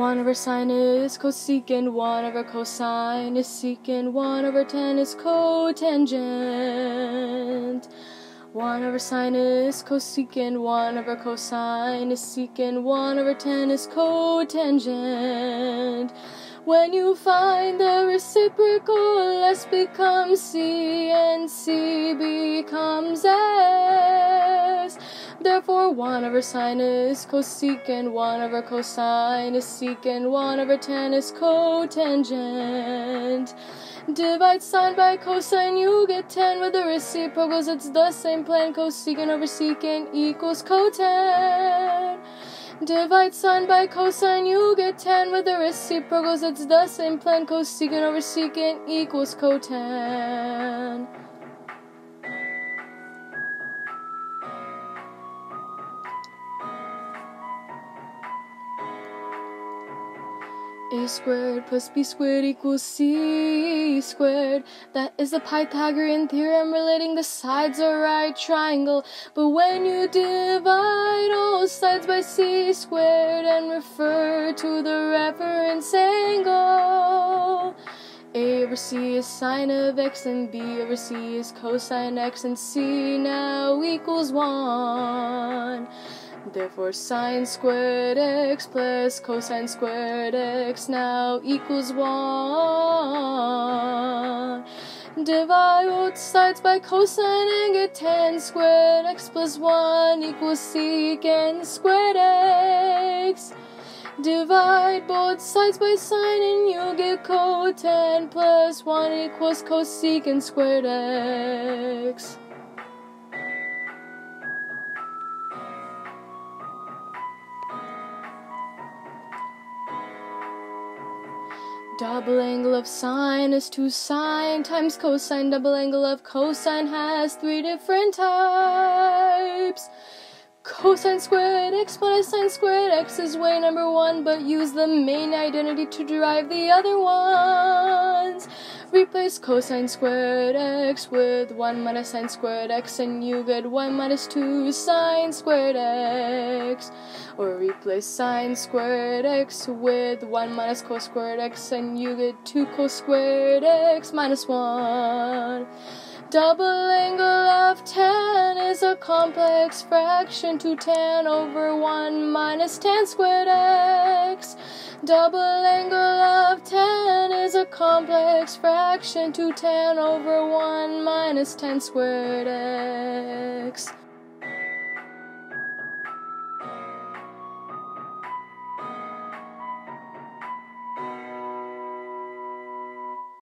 1 over sine is cosecant, 1 over cosine is secant, 1 over tan is cotangent. 1 over sine is cosecant, 1 over cosine is secant, 1 over tan is cotangent. When you find the reciprocal, S becomes C and C becomes S. Therefore, 1 over sine is cosecant, 1 over cosine is secant, 1 over tan is cotangent. Divide sine by cosine, you get tan with the reciprocals. It's the same plan. Cosecant over secant equals cotan. Divide sine by cosine, you get tan with the reciprocals. It's the same plan. Cosecant over secant equals cotan. A squared plus b squared equals c squared. That is the Pythagorean theorem relating the sides of a right triangle. But when you divide all sides by c squared and refer to the reference angle, a over c is sine of x and b over c is cosine x and c now equals 1. Therefore, sine squared x plus cosine squared x now equals 1. Divide both sides by cosine and get tan squared x plus 1 equals secant squared x. Divide both sides by sine and you get cotan plus 1 equals cosecant squared x. Double angle of sine is 2 sine times cosine. Double angle of cosine has three different types. Cosine squared x minus sine squared x is way number one, but use the main identity to derive the other ones. Replace cosine squared x with 1 minus sine squared x and you get 1 minus 2 sine squared x. Or replace sine squared x with 1 minus cos squared x and you get 2 cos squared x minus 1. Double angle of tan is a complex fraction to tan over 1 minus tan squared x. Double angle complex fraction to tan over 1 minus tan squared x.